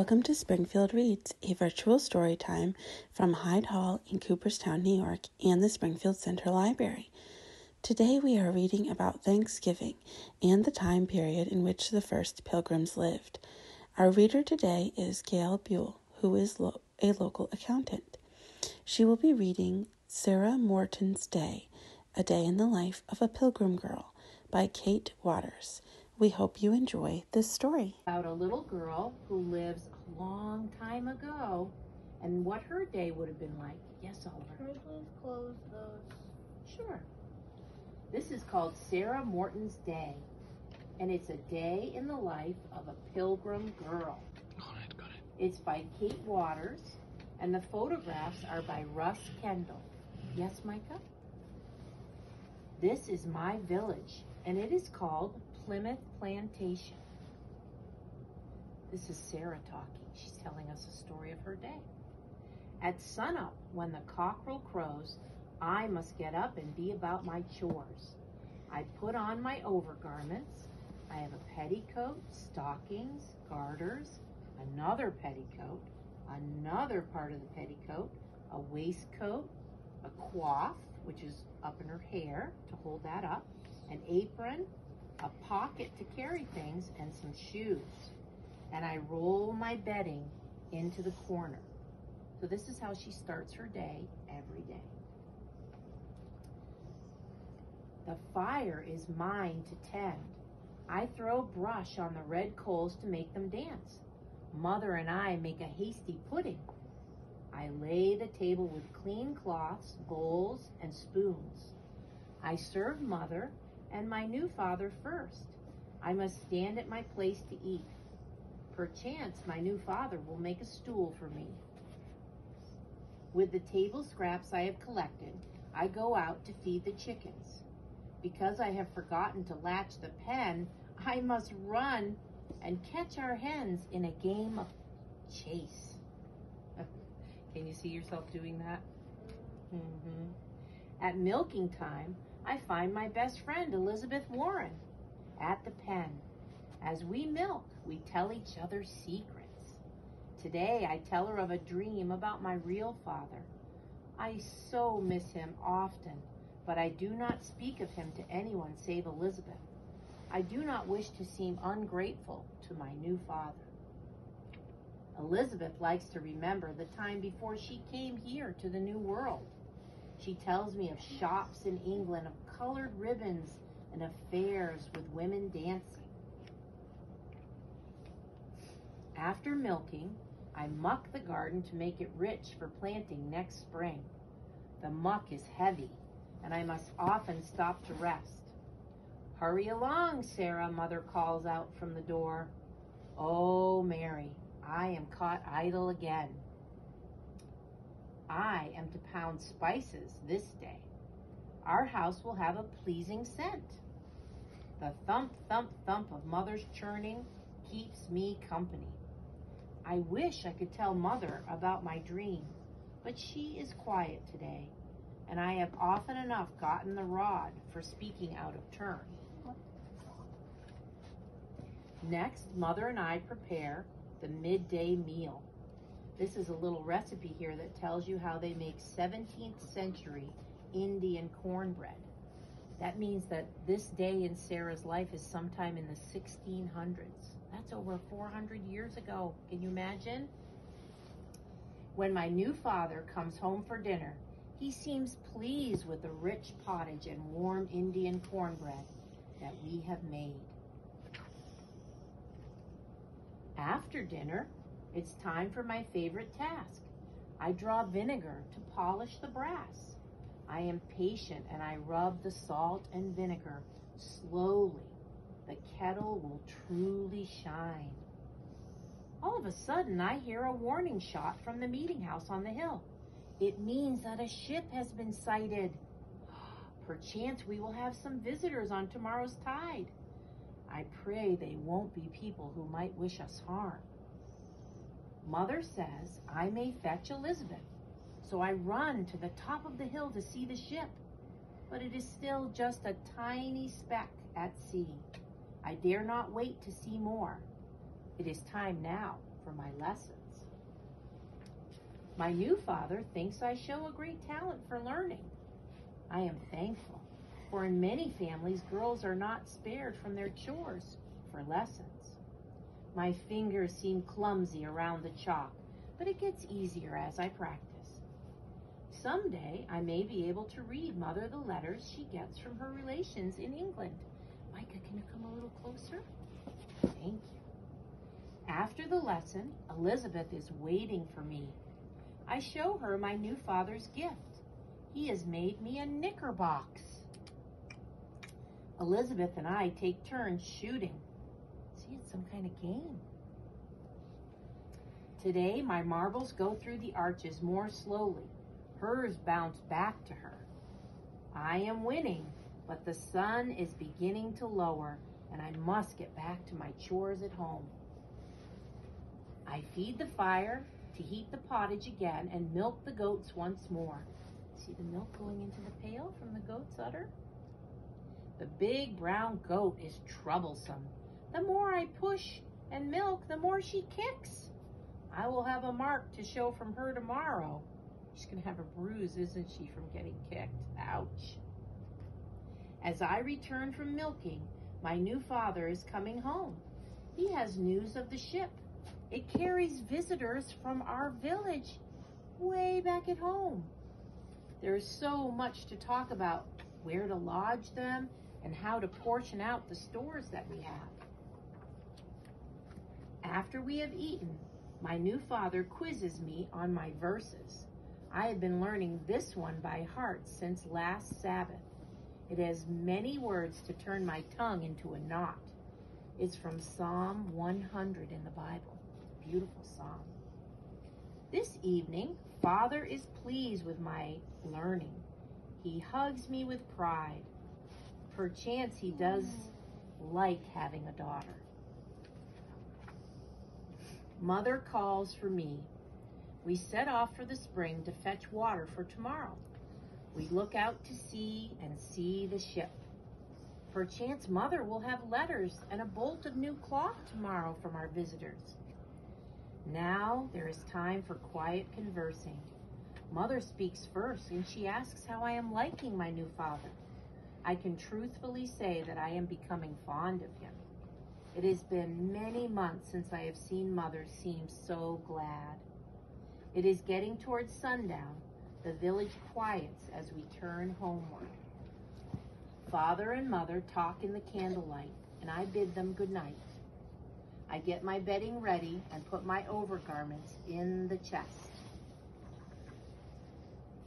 Welcome to Springfield Reads, a virtual story time from Hyde Hall in Cooperstown, New York, and the Springfield Center Library. Today we are reading about Thanksgiving and the time period in which the first pilgrims lived. Our reader today is Gail Buell, who is lo- a local accountant. She will be reading Sarah Morton's Day, A Day in the Life of a Pilgrim Girl by Kate Waters. We hope you enjoy this story. About a little girl who lives a long time ago and what her day would have been like. Yes, Oliver. Can we please close those? Sure. This is called Sarah Morton's Day, and it's a day in the life of a pilgrim girl. Got it, got it. It's by Kate Waters, and the photographs are by Russ Kendall. Yes, Micah? This is my village, and it is called Plimoth Plantation. This is Sarah talking. She's telling us a story of her day. At sunup, when the cockerel crows, I must get up and be about my chores. I put on my overgarments. I have a petticoat, stockings, garters, another petticoat, another part of the petticoat, a waistcoat, a coif, which is up in her hair to hold that up, an apron, a pocket to carry things, and some shoes. And I roll my bedding into the corner. So this is how she starts her day every day. The fire is mine to tend. I throw brush on the red coals to make them dance. Mother and I make a hasty pudding. I lay the table with clean cloths, bowls, and spoons. I serve mother and my new father first. I must stand at my place to eat. Perchance my new father will make a stool for me. With the table scraps I have collected, I go out to feed the chickens. Because I have forgotten to latch the pen, I must run and catch our hens in a game of chase. Can you see yourself doing that? Mm-hmm. At milking time, I find my best friend Elizabeth Warren at the pen. As we milk, we tell each other secrets. Today, I tell her of a dream about my real father. I so miss him often, but I do not speak of him to anyone save Elizabeth. I do not wish to seem ungrateful to my new father. Elizabeth likes to remember the time before she came here to the new world. She tells me of shops in England, of colored ribbons, and of fairs with women dancing. After milking, I muck the garden to make it rich for planting next spring. The muck is heavy, and I must often stop to rest. Hurry along, Sarah, mother calls out from the door. Oh, marry, I am caught idle again. I am to pound spices this day. Our house will have a pleasing scent. The thump, thump, thump of mother's churning keeps me company. I wish I could tell mother about my dream, but she is quiet today, and I have often enough gotten the rod for speaking out of turn. Next, mother and I prepare the midday meal. This is a little recipe here that tells you how they make 17th century Indian cornbread. That means that this day in Sarah's life is sometime in the 1600s. That's over 400 years ago. Can you imagine? When my new father comes home for dinner, he seems pleased with the rich pottage and warm Indian cornbread that we have made. After dinner, it's time for my favorite task. I draw vinegar to polish the brass. I am patient and I rub the salt and vinegar slowly. The kettle will truly shine. All of a sudden, I hear a warning shot from the meeting house on the hill. It means that a ship has been sighted. Perchance we will have some visitors on tomorrow's tide. I pray they won't be people who might wish us harm. Mother says I may fetch Elizabeth, so I run to the top of the hill to see the ship, but it is still just a tiny speck at sea. I dare not wait to see more. It is time now for my lessons. My new father thinks I show a great talent for learning. I am thankful, for in many families, girls are not spared from their chores for lessons. My fingers seem clumsy around the chalk, but it gets easier as I practice. Someday I may be able to read Mother the letters she gets from her relations in England. Micah, can you come a little closer? Thank you. After the lesson, Elizabeth is waiting for me. I show her my new father's gift. He has made me a knicker box. Elizabeth and I take turns shooting. Today, my marbles go through the arches more slowly. Hers bounce back to her. I am winning, but the sun is beginning to lower, and I must get back to my chores at home. I feed the fire to heat the pottage again and milk the goats once more. See the milk going into the pail from the goat's udder? The big brown goat is troublesome. The more I push and milk, the more she kicks. I will have a mark to show from her tomorrow. She's going to have a bruise, isn't she, from getting kicked? Ouch. As I return from milking, my new father is coming home. He has news of the ship. It carries visitors from our village way back at home. There is so much to talk about where to lodge them and how to portion out the stores that we have. After we have eaten, my new father quizzes me on my verses. I have been learning this one by heart since last Sabbath. It has many words to turn my tongue into a knot. It's from Psalm 100 in the Bible. Beautiful psalm. This evening, Father is pleased with my learning. He hugs me with pride. Perchance he does mm. like having a daughter. Mother calls for me. We set off for the spring to fetch water for tomorrow. We look out to sea and see the ship. Perchance Mother will have letters and a bolt of new cloth tomorrow from our visitors. Now there is time for quiet conversing. Mother speaks first, and she asks how I am liking my new father. I can truthfully say that I am becoming fond of him. It has been many months since I have seen Mother seem so glad. It is getting towards sundown. The village quiets as we turn homeward. Father and Mother talk in the candlelight, and I bid them good night. I get my bedding ready and put my overgarments in the chest.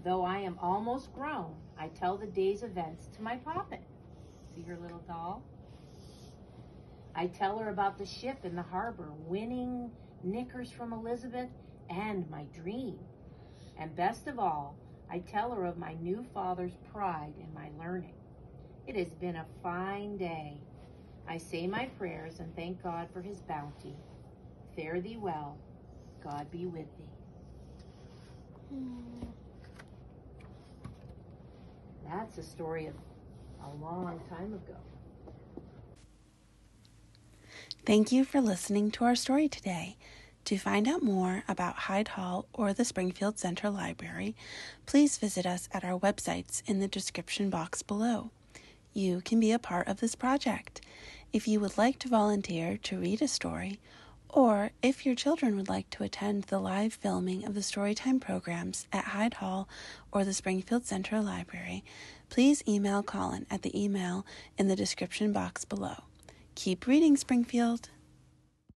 Though I am almost grown, I tell the day's events to my poppet. See her little doll? I tell her about the ship in the harbor, winning knickers from Elizabeth, and my dream. And best of all, I tell her of my new father's pride in my learning. It has been a fine day. I say my prayers and thank God for his bounty. Fare thee well. God be with thee. That's a story of a long time ago. Thank you for listening to our story today. To find out more about Hyde Hall or the Springfield Central Library, please visit us at our websites in the description box below. You can be a part of this project. If you would like to volunteer to read a story, or if your children would like to attend the live filming of the Storytime programs at Hyde Hall or the Springfield Central Library, please email Colin at the email in the description box below. Keep reading, Springfield.